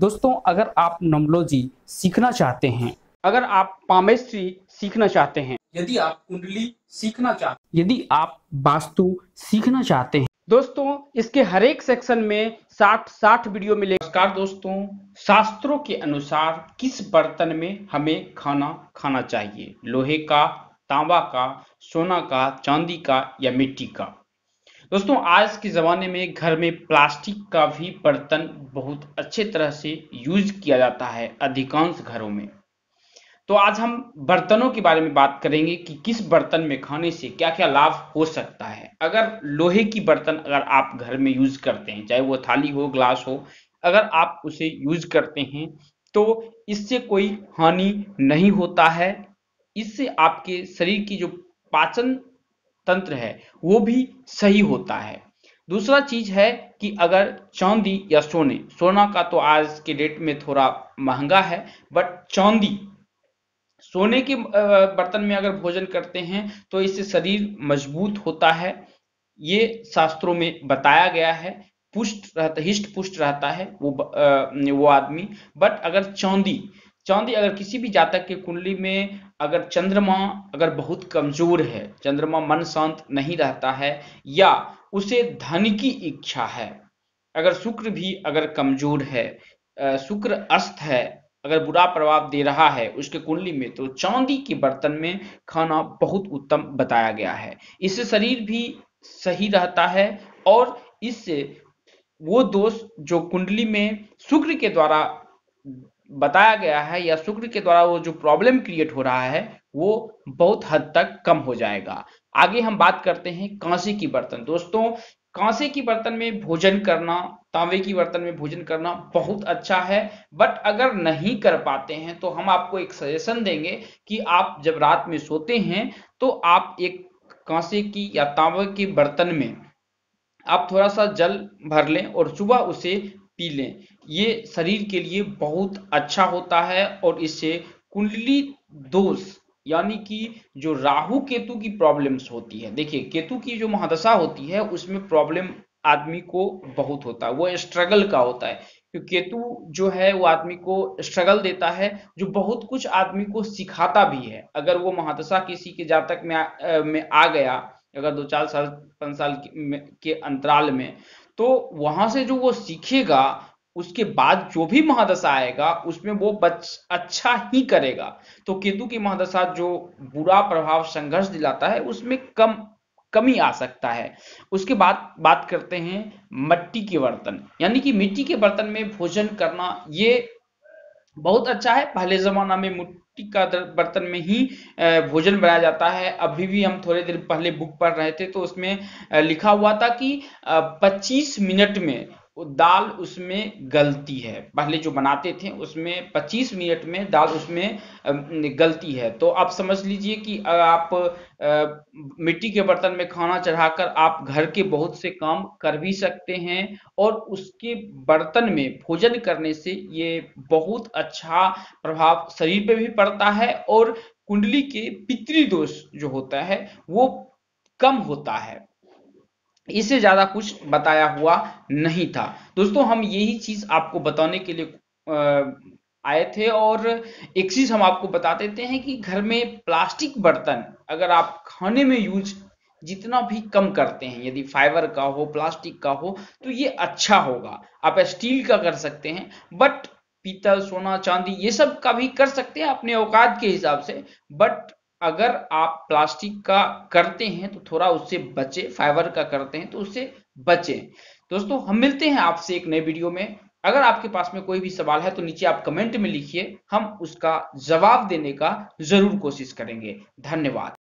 दोस्तों अगर आप नमोलॉजी सीखना चाहते हैं अगर आप पामेस्ट्री सीखना चाहते हैं यदि आप कुंडली सीखना चाहते यदि आप वास्तु सीखना चाहते हैं दोस्तों इसके हर एक सेक्शन में 60 60 वीडियो मिलेगा। नमस्कार दोस्तों शास्त्रों के अनुसार किस बर्तन में हमें खाना खाना चाहिए? लोहे का तांबा का सोना का चांदी का या मिट्टी का? दोस्तों, आज के ज़माने में घर में प्लास्टिक का भी बर्तन बहुत अच्छे तरह से यूज़ किया जाता है अधिकांश घरों में। तो आज हम बर्तनों के बारे में बात करेंगे कि किस बर्तन में खाने से क्या क्या लाभ हो सकता है। अगर लोहे की बर्तन अगर आप घर में यूज़ करते हैं, चाहे वो थाली हो, ग्लास हो, अगर आप उसे यूज़ करते हैं तो इससे कोई हानि नहीं होता है। इससे आपके शरीर की जो पाचन तंत्र है, वो भी सही होता है। दूसरा चीज़ है कि अगर चांदी या सोने, सोना का तो आज के डेट में थोड़ा महँगा है बट चांदी, सोने के बर्तन में अगर भोजन करते हैं तो इससे शरीर मज़बूत होता है। ये शास्त्रों में बताया गया है, पुष्ट रहता, हिष्ट पुष्ट रहता है वो वो आदमी। बट अगर चांदी चांदी अगर किसी भी जातक के कुंडली में अगर चंद्रमा अगर बहुत कमज़ोर है, चंद्रमा मन शांत नहीं रहता है, या उसे धन की इच्छा है, अगर शुक्र भी अगर कमज़ोर है शुक्र अस्त है, अगर बुरा प्रभाव दे रहा है उसके कुंडली में तो चांदी के बर्तन में खाना बहुत उत्तम बताया गया है। इससे शरीर भी सही रहता है और इससे वो दोष जो कुंडली में शुक्र के द्वारा बताया गया है या शुक्र के द्वारा वो जो प्रॉब्लम क्रिएट हो रहा है, वो बहुत हद तक कम हो जाएगा। आगे हम बात करते हैं कांसे की बर्तन। दोस्तों, कांसे की बर्तन में भोजन करना, तांबे की बर्तन में भोजन करना बहुत अच्छा है बट अगर नहीं कर पाते हैं तो हम आपको एक सजेशन देंगे कि आप जब रात में सोते हैं तो आप एक कांसे की या तांबे के बर्तन में आप थोड़ा सा जल भर लें और सुबह उसे पी लें। ये शरीर के लिए बहुत अच्छा होता है और इससे कुंडली दोष यानी कि जो राहु केतु की प्रॉब्लम्स होती है। देखिए केतु की जो महादशा होती है उसमें प्रॉब्लम आदमी को बहुत होता है। वो स्ट्रगल का होता है। क्योंकि केतु जो है वो आदमी को स्ट्रगल देता है जो बहुत कुछ आदमी को सिखाता भी है। अगर वो महादशा किसी के जातक में आ, में आ गया अगर दो चार साल पाँच साल के अंतराल में तो वहाँ से जो वो सीखेगा, उसके बाद जो भी महादशा आएगा, उसमें वो बच अच्छा ही करेगा। तो केतु की महादशा जो बुरा प्रभाव संघर्ष दिलाता है, उसमें कम, कमी आ सकता है। उसके बाद बात करते हैं मट्टी के बर्तन। यानी कि मिट्टी के बर्तन में भोजन करना, ये बहुत अच्छा है। पहले जमाना में मिट्टी का बर्तन में ही भोजन बनाया जाता है। अभी भी हम थोड़े देर पहले बुक पढ़ रहे थे तो उसमें लिखा हुआ था कि 25 मिनट में दाल उसमें गलती है। पहले जो बनाते थे, उसमें 25 मिनट में दाल उसमें गलती है। तो आप समझ लीजिए कि आप मिट्टी के बर्तन में खाना चढ़ाकर आप घर के बहुत से काम कर भी सकते हैं और उसके बर्तन में भोजन करने से ये बहुत अच्छा प्रभाव शरीर पे भी पड़ता है और कुंडली के पितृदोष जो होता है, वो कम होता है। इससे ज़्यादा कुछ बताया हुआ नहीं था। दोस्तों, हम यही चीज़ आपको बताने के लिए आए थे और एक चीज़ हम आपको बता देते हैं कि घर में प्लास्टिक बर्तन अगर आप खाने में यूज़ जितना भी कम करते हैं, यदि फाइबर का हो, प्लास्टिक का हो तो ये अच्छा होगा। आप स्टील का कर सकते हैं, बट पीतल, सोना, चांदी ये सब का भी कर सकते हैं अपने औकात के हिसाब से, बट अगर आप प्लास्टिक का करते हैं तो थोड़ा उससे बचे, फाइबर का करते हैं तो उससे बचे। दोस्तों, हम मिलते हैं आपसे एक नए वीडियो में। अगर आपके पास में कोई भी सवाल है तो नीचे आप कमेंट में लिखिए। हम उसका जवाब देने का ज़रूर कोशिश करेंगे। धन्यवाद।